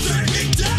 Back,